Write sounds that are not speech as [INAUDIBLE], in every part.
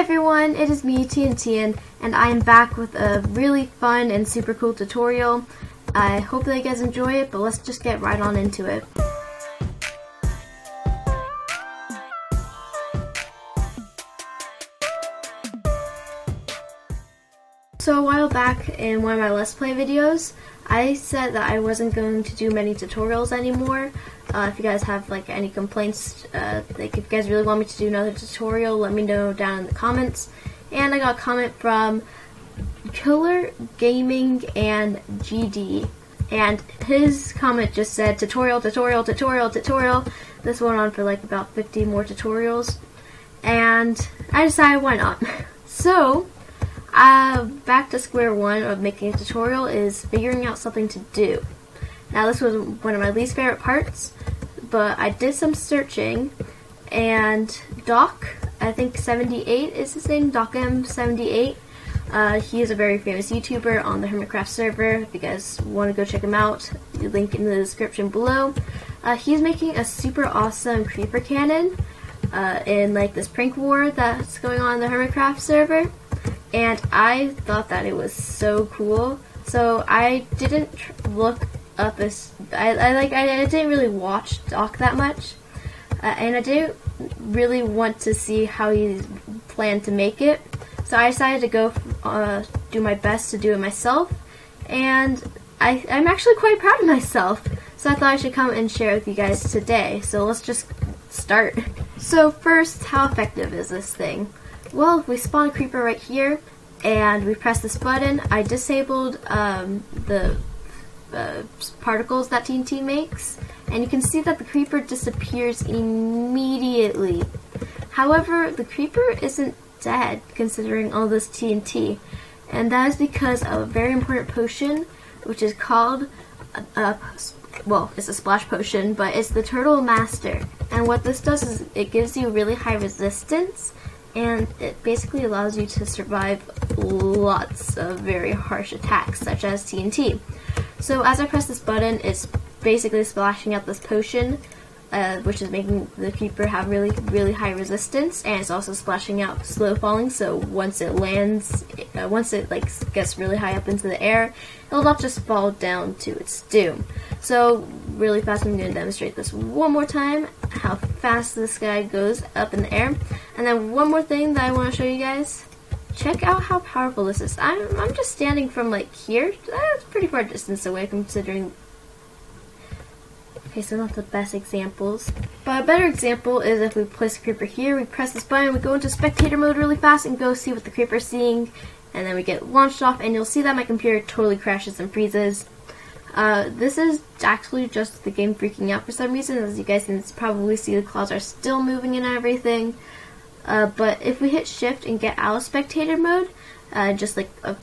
everyone, it is me, TNTeon, and I am back with a really fun and super cool tutorial. I hope that you guys enjoy it, but let's just get right on into it. So a while back in one of my Let's Play videos, I said that I wasn't going to do many tutorials anymore. Uh, if you guys have like any complaints, uh, like if you guys really want me to do another tutorial, let me know down in the comments. And I got a comment from Killer Gaming and GD. And his comment just said tutorial, tutorial, tutorial, tutorial. This went on for like about 50 more tutorials. And I decided why not. [LAUGHS] So, uh, back to square one of making a tutorial is figuring out something to do. Now this was one of my least favorite parts, but I did some searching and Doc, I think 78 is his name, DocM78. Uh, he is a very famous YouTuber on the Hermitcraft server. If you guys want to go check him out, link in the description below. Uh, he's making a super awesome creeper cannon uh, in like this prank war that's going on in the Hermitcraft server and I thought that it was so cool. So I didn't look up as I, I like I, I, didn't really watch Doc that much, uh, and I didn't really want to see how he planned to make it. So I decided to go uh, do my best to do it myself, and I, I'm actually quite proud of myself. So I thought I should come and share with you guys today. So let's just start. So first, how effective is this thing? Well, we spawn a creeper right here, and we press this button, I disabled um, the uh, particles that TNT makes, and you can see that the creeper disappears immediately. However, the creeper isn't dead, considering all this TNT, and that is because of a very important potion, which is called, a, a, well, it's a splash potion, but it's the Turtle Master. And what this does is it gives you really high resistance, and it basically allows you to survive lots of very harsh attacks, such as TNT. So as I press this button, it's basically splashing out this potion, uh, which is making the creeper have really, really high resistance, and it's also splashing out slow falling. So once it lands, uh, once it like gets really high up into the air, it'll not just fall down to its doom. So really fast, I'm going to demonstrate this one more time, how fast this guy goes up in the air. And then one more thing that I want to show you guys. Check out how powerful this is. I'm, I'm just standing from like here. That's pretty far distance away considering Okay, so not the best examples. But a better example is if we place a creeper here, we press this button, we go into spectator mode really fast and go see what the creeper's seeing, and then we get launched off, and you'll see that my computer totally crashes and freezes. Uh, this is actually just the game freaking out for some reason. As you guys can probably see, the clouds are still moving and everything. Uh, but if we hit shift and get out of spectator mode, uh, just like a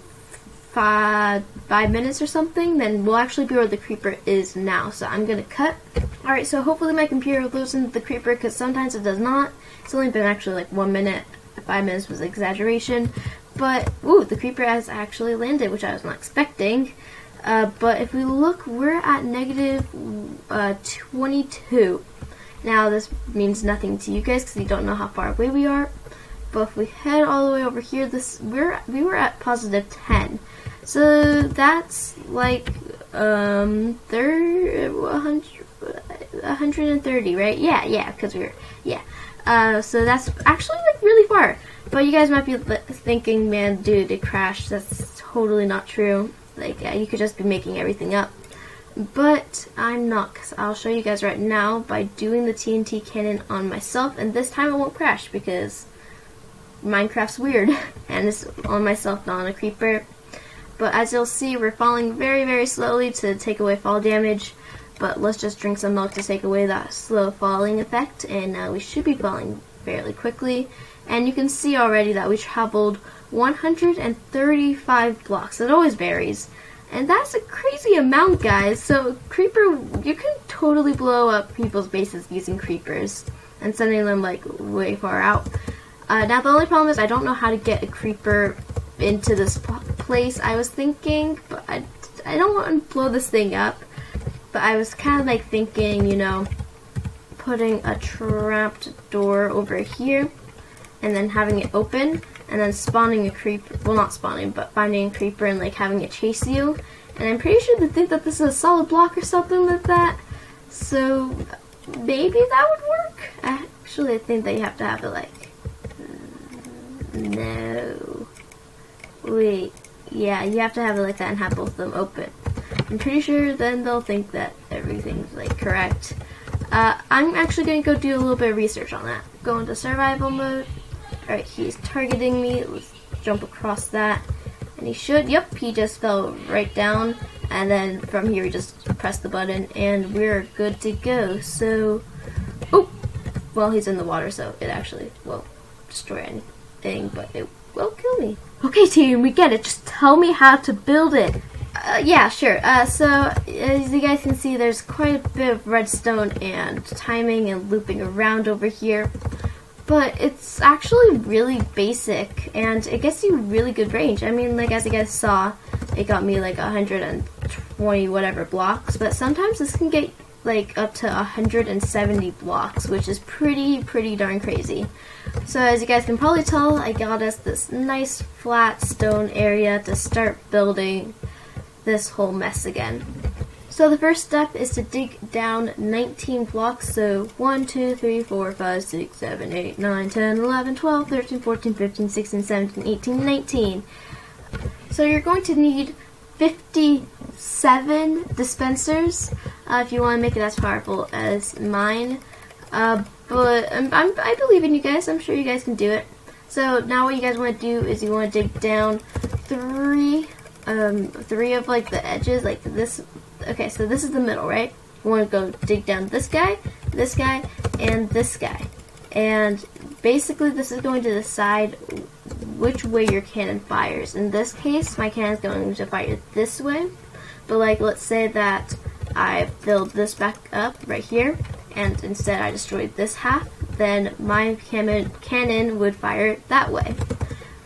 five, five minutes or something, then we'll actually be where the creeper is now. So I'm going to cut. Alright, so hopefully my computer loses the creeper because sometimes it does not. It's only been actually like one minute. Five minutes was exaggeration. But, ooh, the creeper has actually landed, which I was not expecting. Uh, but if we look, we're at negative, uh, 22. Now, this means nothing to you guys because you don't know how far away we are. But if we head all the way over here, this we're we were at positive 10. So that's like um 30, 100, 130, right? Yeah, yeah, because we are yeah. Uh, so that's actually like really far. But you guys might be thinking, man, dude, it crashed. That's totally not true. Like, you could just be making everything up. But I'm not, because I'll show you guys right now by doing the TNT cannon on myself. And this time it won't crash because Minecraft's weird. [LAUGHS] and it's on myself, not on a creeper. But as you'll see, we're falling very, very slowly to take away fall damage. But let's just drink some milk to take away that slow falling effect, and uh, we should be falling fairly quickly. And you can see already that we traveled 135 blocks. It always varies. And that's a crazy amount, guys. So, creeper, you can totally blow up people's bases using creepers and sending them, like, way far out. Uh, now, the only problem is I don't know how to get a creeper into this place I was thinking, but I, I don't want to blow this thing up. But I was kind of like thinking, you know, putting a trapped door over here. and then having it open and then spawning a creeper. Well, not spawning, but finding a creeper and like having it chase you. And I'm pretty sure they think that this is a solid block or something like that. So maybe that would work. Actually, I think that you have to have it like. No. Wait. Yeah, you have to have it like that and have both of them open. I'm pretty sure then they'll think that everything's like correct. Uh, I'm actually going to go do a little bit of research on that. Go into survival mode. Alright, he's targeting me. Let's jump across that. And he should, yep, he just fell right down. And then from here, we just press the button and we're good to go. So, oh, well, he's in the water, so it actually won't destroy anything, but it will kill me. Okay, team, we get it. Just tell me how to build it. Uh, yeah, sure. Uh, so, as you guys can see, there's quite a bit of redstone and timing and looping around over here but it's actually really basic and it gets you really good range. I mean, like as you guys saw, it got me like 120 whatever blocks, but sometimes this can get like up to 170 blocks, which is pretty, pretty darn crazy. So as you guys can probably tell, I got us this nice flat stone area to start building this whole mess again. So the first step is to dig down 19 blocks. So 1, 2, 3, 4, 5, 6, 7, 8, 9, 10, 11, 12, 13, 14, 15, 16, 17, 18, 19. So you're going to need 57 dispensers uh, if you want to make it as powerful as mine. Uh, but I'm, I'm, I believe in you guys. I'm sure you guys can do it. So now what you guys want to do is you want to dig down three, um, three of like the edges, like this okay, so this is the middle, right? You want to go dig down this guy, this guy, and this guy. And basically this is going to decide which way your cannon fires. In this case, my cannon is going to fire this way. But like, let's say that I filled this back up right here, and instead I destroyed this half, then my cannon, cannon would fire that way.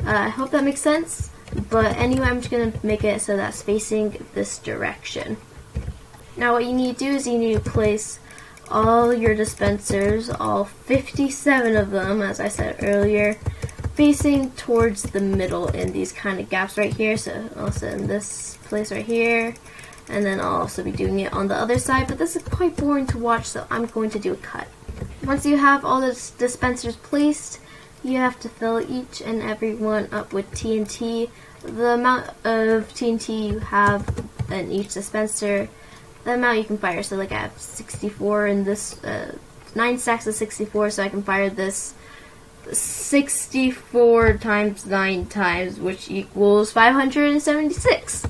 Uh, I hope that makes sense. But anyway, I'm just going to make it so that's facing this direction. Now what you need to do is you need to place all your dispensers, all 57 of them, as I said earlier, facing towards the middle in these kind of gaps right here. So also in this place right here, and then I'll also be doing it on the other side, but this is quite boring to watch, so I'm going to do a cut. Once you have all the dispensers placed, you have to fill each and every one up with TNT. The amount of TNT you have in each dispenser the amount you can fire. So like I have 64 in this, uh, 9 stacks of 64, so I can fire this 64 times 9 times, which equals 576.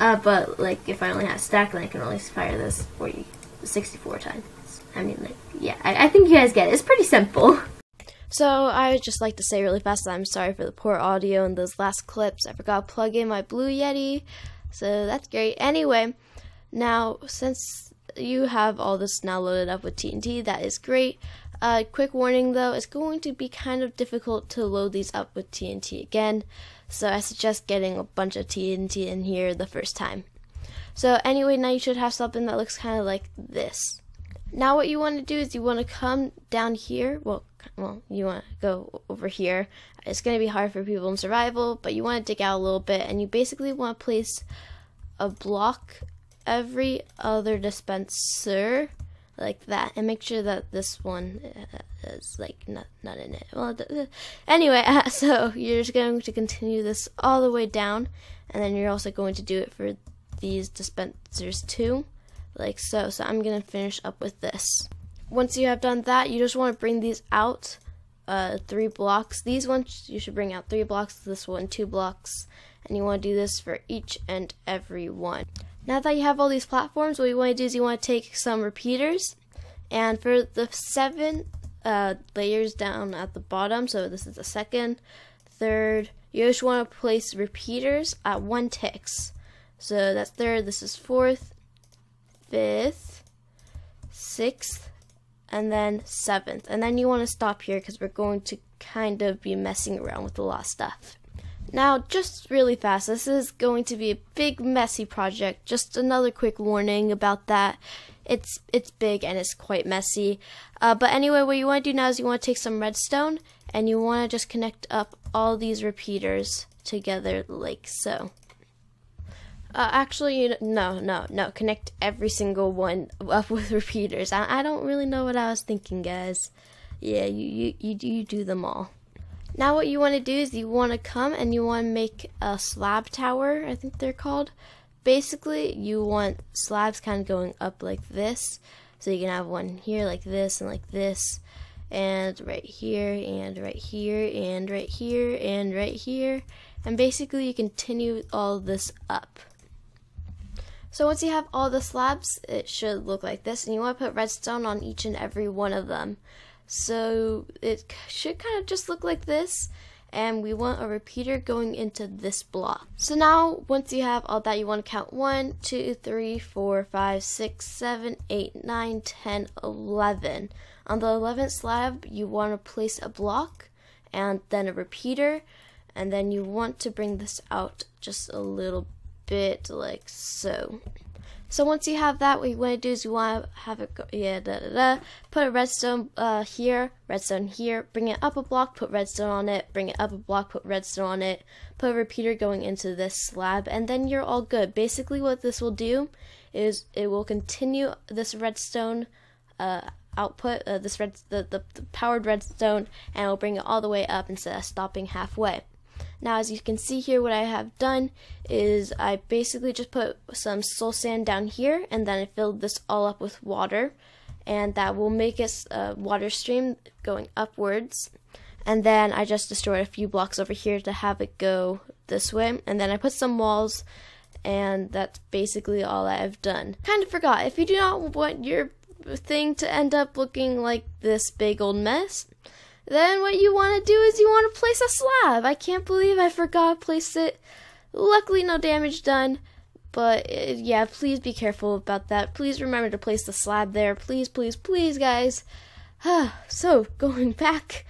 Uh, but like if I only have stack, then I can only fire this 40, 64 times. I mean, like, yeah, I, I think you guys get it. It's pretty simple. [LAUGHS] So I would just like to say really fast that I'm sorry for the poor audio in those last clips. I forgot to plug in my Blue Yeti, so that's great. Anyway, now, since you have all this now loaded up with TNT, that is great. Uh, quick warning though, it's going to be kind of difficult to load these up with TNT again, so I suggest getting a bunch of TNT in here the first time. So anyway, now you should have something that looks kind of like this. Now what you want to do is you want to come down here, well, well, you want to go over here. It's going to be hard for people in survival, but you want to dig out a little bit, and you basically want to place a block every other dispenser like that and make sure that this one uh, is like not not in it. Well anyway [LAUGHS] uh, so you're just going to continue this all the way down and then you're also going to do it for these dispensers too. Like so so I'm gonna finish up with this. Once you have done that you just want to bring these out uh, three blocks. These ones you should bring out three blocks this one two blocks and you want to do this for each and every one now that you have all these platforms, what you want to do is you want to take some repeaters, and for the seven uh, layers down at the bottom, so this is the second, third, you just want to place repeaters at one ticks. So that's third, this is fourth, fifth, sixth, and then seventh. And then you want to stop here because we're going to kind of be messing around with a lot of stuff. Now, just really fast, this is going to be a big, messy project. Just another quick warning about that. it's it's big and it's quite messy. Uh, but anyway, what you want to do now is you want to take some redstone and you want to just connect up all these repeaters together like so. Uh, actually, no, no, no. Connect every single one [LAUGHS] up with repeaters. I, I don't really know what I was thinking, guys. Yeah, you, you, you, you do them all. Now what you want to do is you want to come and you want to make a slab tower, I think they're called. Basically, you want slabs kind of going up like this. So you can have one here like this and like this and right here and right here and right here and right here and basically you continue all this up. So once you have all the slabs, it should look like this, and you want to put redstone on each and every one of them. So it should kind of just look like this, and we want a repeater going into this block. So now, once you have all that, you want to count 1, 2, 3, 4, 5, 6, 7, 8, 9, 10, 11. On the 11th slab, you want to place a block, and then a repeater, and then you want to bring this out just a little bit like so. So once you have that, what you want to do is you want to have it go, yeah, da da da. Put a redstone uh, here, redstone here, bring it up a block, put redstone on it, bring it up a block, put redstone on it, put a repeater going into this slab, and then you're all good. Basically, what this will do is it will continue this redstone uh, output, uh, this red, the, the, the powered redstone, and it will bring it all the way up instead of stopping halfway. Now as you can see here what I have done is I basically just put some soul sand down here and then I filled this all up with water and that will make it a water stream going upwards and then I just destroyed a few blocks over here to have it go this way and then I put some walls and that's basically all I've done. Kind of forgot, if you do not want your thing to end up looking like this big old mess, then what you want to do is you want to place a slab. I can't believe I forgot to place it. Luckily, no damage done. But uh, yeah, please be careful about that. Please remember to place the slab there. Please, please, please, guys. [SIGHS] so, [LAUGHS] going back,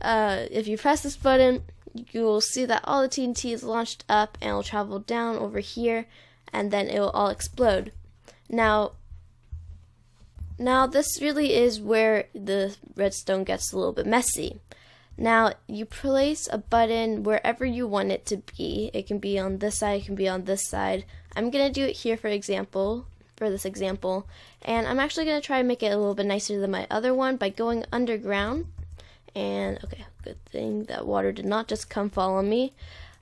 uh, if you press this button, you will see that all the TNT is launched up and will travel down over here, and then it will all explode. Now, now this really is where the redstone gets a little bit messy. Now you place a button wherever you want it to be. It can be on this side, it can be on this side. I'm gonna do it here for example, for this example, and I'm actually gonna try and make it a little bit nicer than my other one by going underground. And okay, good thing that water did not just come fall on me.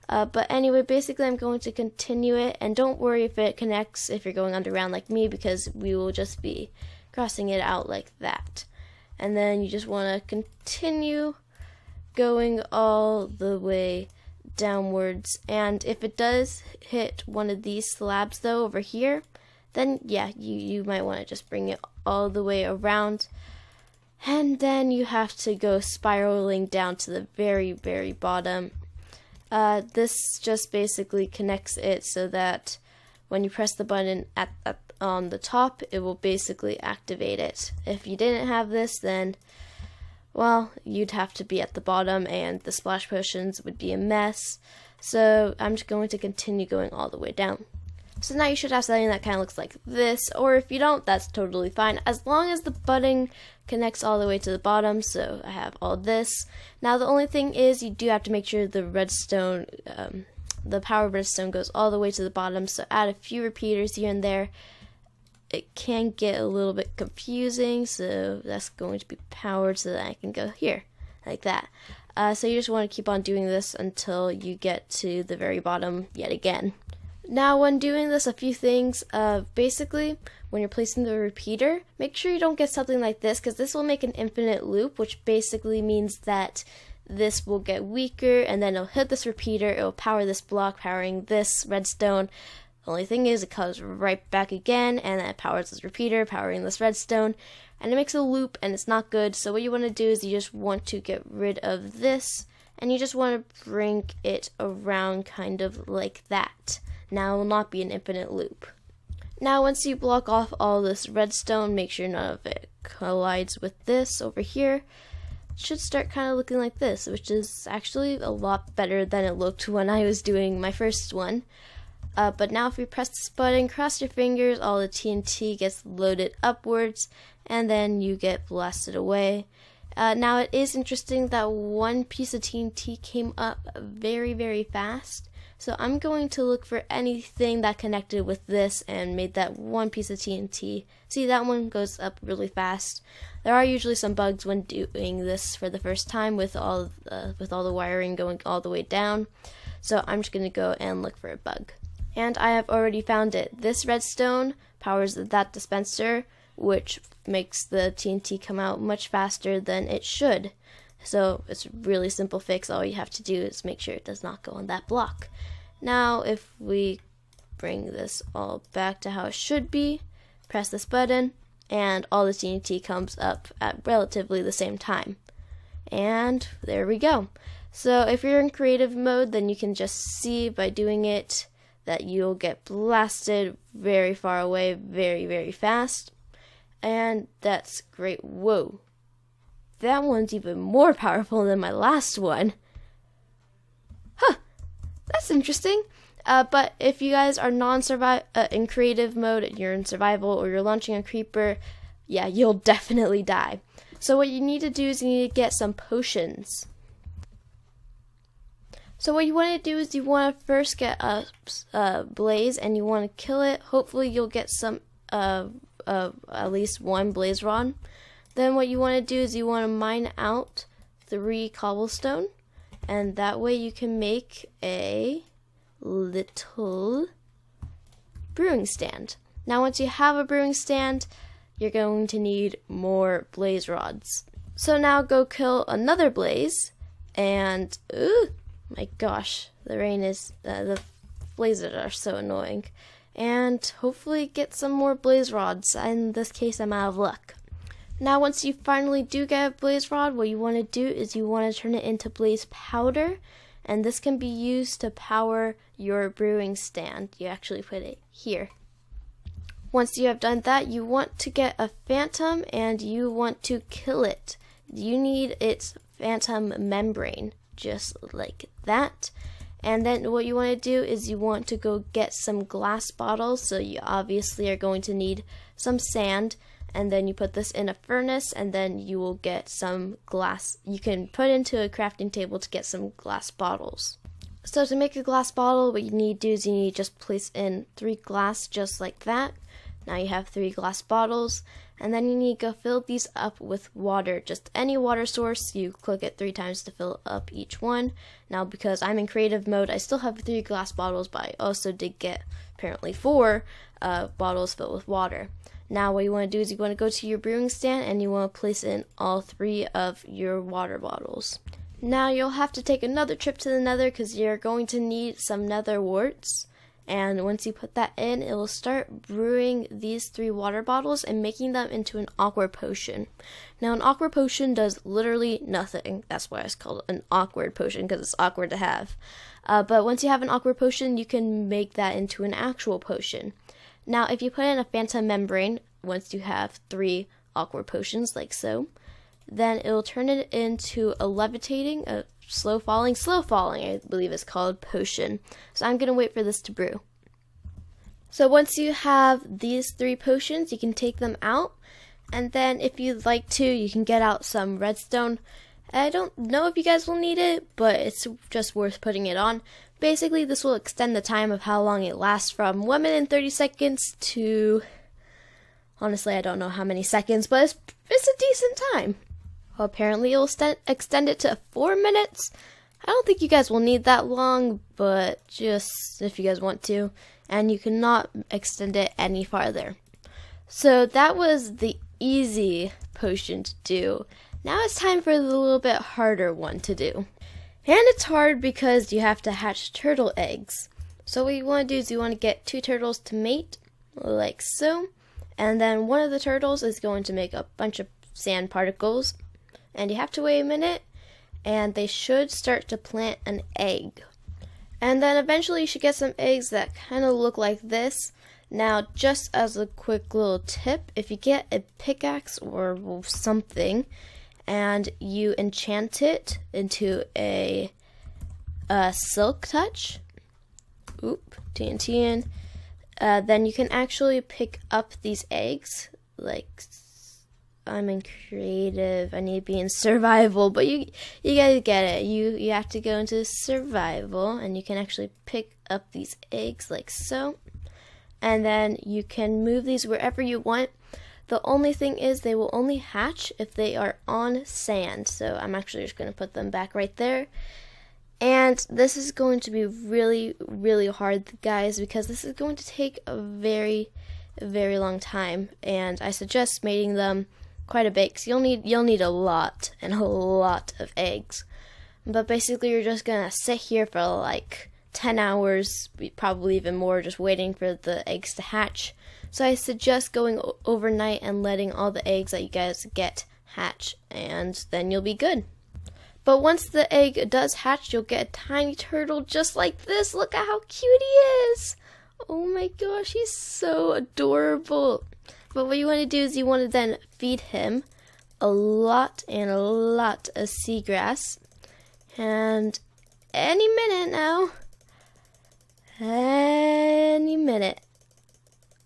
Uh, but anyway, basically I'm going to continue it, and don't worry if it connects if you're going underground like me, because we will just be crossing it out like that. And then you just want to continue going all the way downwards. And if it does hit one of these slabs though over here, then yeah, you, you might want to just bring it all the way around. And then you have to go spiraling down to the very, very bottom. Uh, this just basically connects it so that when you press the button at, at on the top, it will basically activate it. If you didn't have this, then, well, you'd have to be at the bottom and the splash potions would be a mess. So I'm just going to continue going all the way down. So now you should have something that kind of looks like this, or if you don't, that's totally fine, as long as the button connects all the way to the bottom, so I have all this. Now the only thing is, you do have to make sure the redstone, um, the power redstone goes all the way to the bottom, so add a few repeaters here and there, it can get a little bit confusing, so that's going to be powered so that I can go here, like that. Uh, so you just want to keep on doing this until you get to the very bottom yet again. Now when doing this, a few things, uh, basically, when you're placing the repeater, make sure you don't get something like this, because this will make an infinite loop, which basically means that this will get weaker, and then it'll hit this repeater, it'll power this block, powering this redstone, only thing is, it comes right back again, and then it powers this repeater, powering this redstone, and it makes a loop, and it's not good. So what you want to do is you just want to get rid of this, and you just want to bring it around kind of like that. Now it will not be an infinite loop. Now once you block off all this redstone, make sure none of it collides with this over here. It should start kind of looking like this, which is actually a lot better than it looked when I was doing my first one. Uh, but now if we press this button, cross your fingers, all the TNT gets loaded upwards, and then you get blasted away. Uh, now it is interesting that one piece of TNT came up very, very fast. So I'm going to look for anything that connected with this and made that one piece of TNT. See, that one goes up really fast. There are usually some bugs when doing this for the first time with all the, with all the wiring going all the way down. So I'm just going to go and look for a bug. And I have already found it. This redstone powers that dispenser, which makes the TNT come out much faster than it should. So it's a really simple fix. All you have to do is make sure it does not go on that block. Now if we bring this all back to how it should be, press this button, and all the TNT comes up at relatively the same time. And there we go. So if you're in creative mode, then you can just see by doing it that you'll get blasted very far away very, very fast. And that's great. Whoa. That one's even more powerful than my last one. Huh. That's interesting. Uh, but if you guys are non-survive uh, in creative mode, and you're in survival or you're launching a creeper, yeah, you'll definitely die. So what you need to do is you need to get some potions. So what you want to do is you want to first get a, blaze and you want to kill it. Hopefully you'll get some uh, uh, at least one blaze rod. Then what you want to do is you want to mine out three cobblestone and that way you can make a little brewing stand. Now once you have a brewing stand, you're going to need more blaze rods. So now go kill another blaze and ooh, my gosh, the rain is uh, the blazes are so annoying. And hopefully get some more blaze rods. In this case, I'm out of luck. Now, once you finally do get a blaze rod, what you want to do is you want to turn it into blaze powder, and this can be used to power your brewing stand. You actually put it here. Once you have done that, you want to get a phantom and you want to kill it. You need its phantom membrane, just like that. And then what you want to do is you want to go get some glass bottles. So you obviously are going to need some sand and then you put this in a furnace and then you will get some glass you can put into a crafting table to get some glass bottles so to make a glass bottle what you need to do is you need to just place in three glass just like that now you have three glass bottles and then you need to fill these up with water just any water source you click it three times to fill up each one now because i'm in creative mode i still have three glass bottles but i also did get apparently four uh, bottles filled with water now what you want to do is you want to go to your brewing stand and you want to place in all three of your water bottles. Now you'll have to take another trip to the nether because you're going to need some nether warts. And once you put that in, it will start brewing these three water bottles and making them into an awkward potion. Now, an awkward potion does literally nothing. That's why it's called an awkward potion because it's awkward to have. Uh, but once you have an awkward potion, you can make that into an actual potion. Now, if you put in a phantom membrane, once you have three awkward potions like so, then it'll turn it into a levitating, a slow falling, slow falling, I believe it's called, potion. So I'm going to wait for this to brew. So once you have these three potions, you can take them out. And then if you'd like to, you can get out some redstone. I don't know if you guys will need it, but it's just worth putting it on. Basically, this will extend the time of how long it lasts from 1 minute and 30 seconds to. Honestly, I don't know how many seconds, but it's, it's a decent time. Well, apparently, it'll st- extend it to 4 minutes. I don't think you guys will need that long, but just if you guys want to. And you cannot extend it any farther. So that was the easy potion to do. Now it's time for the little bit harder one to do. And it's hard because you have to hatch turtle eggs. So what you want to do is you want to get two turtles to mate, like so. And then one of the turtles is going to make a bunch of sand particles. And you have to wait a minute, and they should start to plant an egg. And then eventually you should get some eggs that kind of look like this. Now, just as a quick little tip, if you get a pickaxe or something, and you enchant it into a, a silk touch, oop, TNT in, uh, then you can actually pick up these eggs. Like, I'm in creative. I need to be in survival, but you you guys get it. You you have to go into survival, and you can actually pick up these eggs like so, and then you can move these wherever you want. The only thing is they will only hatch if they are on sand. So I'm actually just going to put them back right there. And this is going to be really, really hard, guys, because this is going to take a very, very long time. And I suggest mating them quite a bit, because you'll need, you'll need a lot and a lot of eggs. But basically, you're just to sit here for like 10 hours, probably even more, just waiting for the eggs to hatch. So I suggest going overnight and letting all the eggs that you guys get hatch, and then you'll be good. But once the egg does hatch, you'll get a tiny turtle just like this. Look at how cute he is. Oh my gosh, he's so adorable. But what you want to do is you want to then feed him a lot and a lot of seagrass. And any minute now, any minute.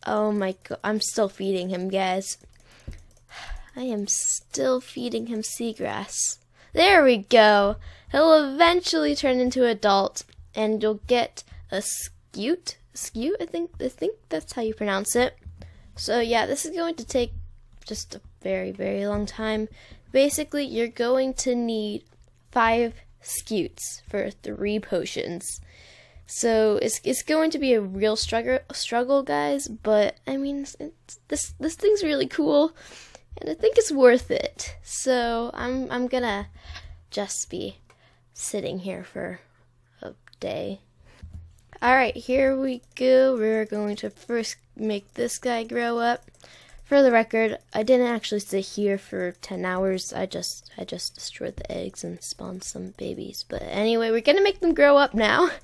Oh my god, I'm still feeding him, guys. I am still feeding him seagrass. There we go. He'll eventually turn into adult, and you'll get a scute. Scute, I think. I think that's how you pronounce it. So yeah, this is going to take just a very, very long time. Basically, you're going to need five scutes for three potions. So it's it's going to be a real struggle, struggle, guys. But I mean, this this thing's really cool and I think it's worth it. So I'm I'm gonna just be sitting here for a day. Alright, here we go. We're going to first make this guy grow up. For the record, I didn't actually sit here for 10 hours. I just I just destroyed the eggs and spawned some babies. But anyway, we're gonna make them grow up now. [LAUGHS]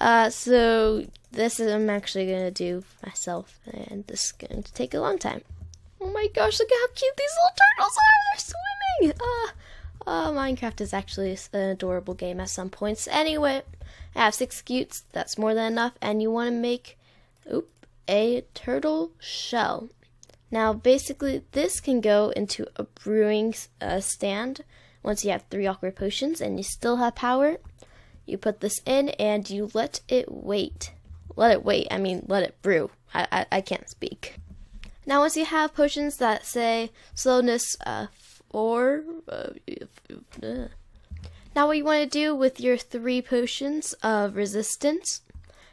Uh, so this is I'm actually gonna do myself, and this is going to take a long time. Oh my gosh, look at how cute these little turtles are! They're swimming! Uh, uh, Minecraft is actually an adorable game at some points. Anyway, I have six scutes. That's more than enough. And you want to make oop, a turtle shell. Now, basically, this can go into a brewing uh, stand once you have three awkward potions and you still have power. You put this in and you let it wait. Let it wait. I mean, let it brew. I, I, I can't speak. Now, once you have potions that say slowness uh, 4, uh, now what you want to do with your three potions of resistance,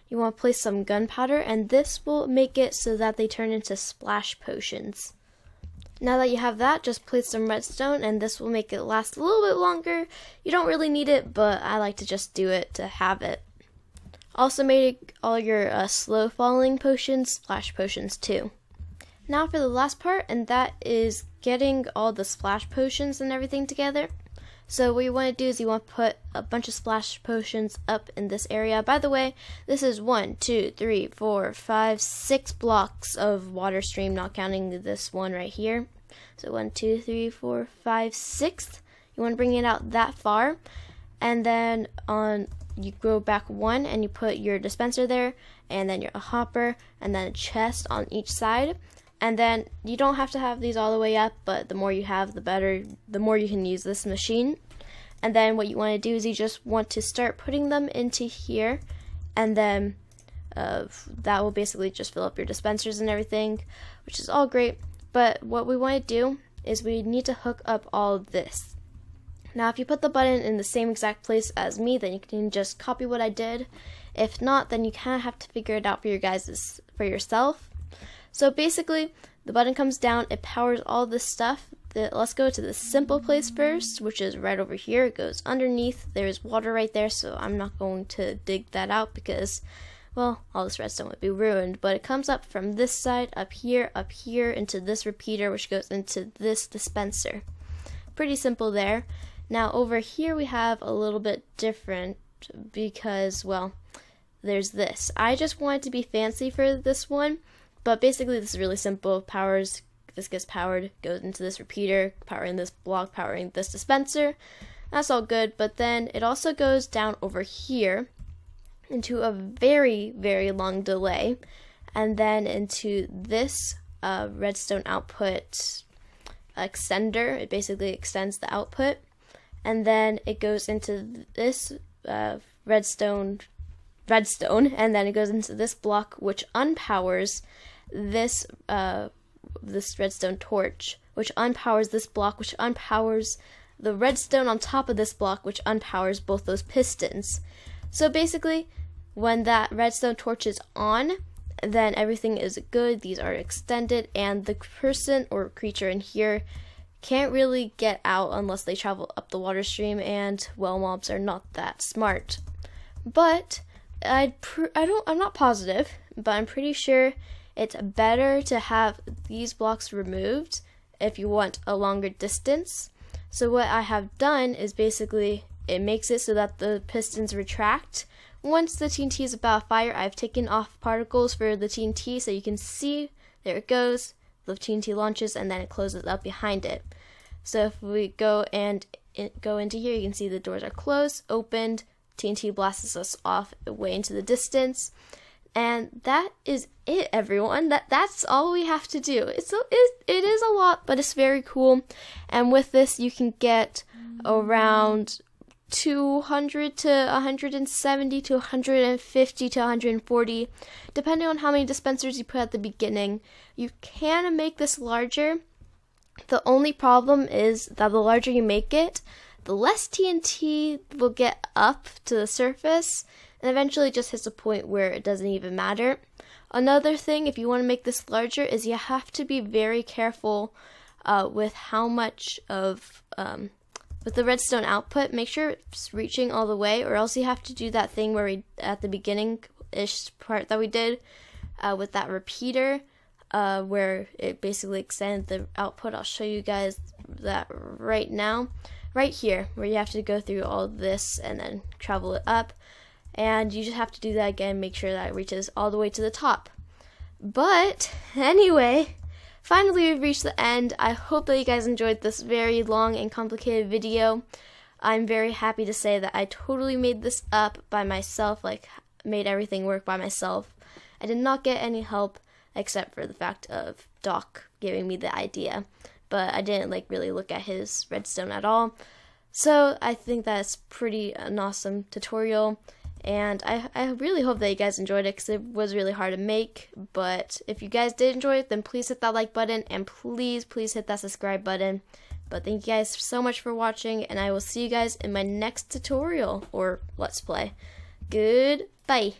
you want to place some gunpowder, and this will make it so that they turn into splash potions. Now that you have that, just place some redstone, and this will make it last a little bit longer. You don't really need it, but I like to just do it to have it. Also make all your uh, slow falling potions splash potions too. Now for the last part, and that is getting all the splash potions and everything together. So what you want to do is you want to put a bunch of splash potions up in this area. By the way, this is one, two, three, four, five, six blocks of water stream, not counting this one right here. So one, two, three, four, five, six. You want to bring it out that far, and then on you go back one and you put your dispenser there, and then your hopper, and then a chest on each side. And then you don't have to have these all the way up, but the more you have, the better, the more you can use this machine. And then what you want to do is you just want to start putting them into here, and then uh, that will basically just fill up your dispensers and everything, which is all great. But what we want to do is we need to hook up all of this. Now, if you put the button in the same exact place as me, then you can just copy what I did. If not, then you kind of have to figure it out for your guys for yourself. So basically, the button comes down, it powers all this stuff. The, let's go to the simple place first, which is right over here. It goes underneath. There's water right there, so I'm not going to dig that out because, well, all this redstone would be ruined. But it comes up from this side, up here, up here, into this repeater, which goes into this dispenser. Pretty simple there. Now over here we have a little bit different because, well, there's this. I just wanted to be fancy for this one but basically, this is really simple. Powers, this gets powered, goes into this repeater, powering this block, powering this dispenser. That's all good, but then it also goes down over here into a very, very long delay, and then into this uh, redstone output extender. It basically extends the output, and then it goes into this uh, redstone redstone, and then it goes into this block, which unpowers this uh, this redstone torch, which unpowers this block, which unpowers the redstone on top of this block, which unpowers both those pistons. So basically, when that redstone torch is on, then everything is good. These are extended, and the person or creature in here can't really get out unless they travel up the water stream, and well, mobs are not that smart. But I I don't I'm not positive, but I'm pretty sure it's better to have these blocks removed if you want a longer distance. So what I have done is basically it makes it so that the pistons retract. Once the TNT is about fire, I've taken off particles for the TNT so you can see there it goes. The TNT launches and then it closes up behind it. So if we go and go into here, you can see the doors are closed, opened, TNT blasts us off way into the distance. And that is it, everyone. That that's all we have to do. It's a, it, it is a lot, but it's very cool. And with this, you can get around 200 to 170 to 150 to 140, depending on how many dispensers you put at the beginning. You can make this larger. The only problem is that the larger you make it, the less TNT will get up to the surface and eventually just hits a point where it doesn't even matter. Another thing, if you want to make this larger, is you have to be very careful uh, with how much of um, with the redstone output. Make sure it's reaching all the way, or else you have to do that thing where we at the beginning ish part that we did uh, with that repeater, uh, where it basically extended the output. I'll show you guys that right now right here where you have to go through all this and then travel it up and you just have to do that again make sure that it reaches all the way to the top but anyway finally we've reached the end i hope that you guys enjoyed this very long and complicated video i'm very happy to say that i totally made this up by myself like made everything work by myself i did not get any help except for the fact of doc giving me the idea but I didn't like really look at his redstone at all. So I think that's pretty an awesome tutorial. And I, I really hope that you guys enjoyed it because it was really hard to make. But if you guys did enjoy it, then please hit that like button and please, please hit that subscribe button. But thank you guys so much for watching, and I will see you guys in my next tutorial or Let's Play. Goodbye.